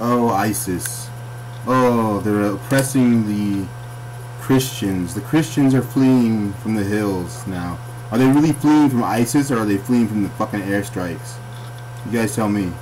Oh, ISIS. Oh, they're oppressing the Christians. The Christians are fleeing from the hills now. Are they really fleeing from ISIS or are they fleeing from the fucking airstrikes? You guys tell me.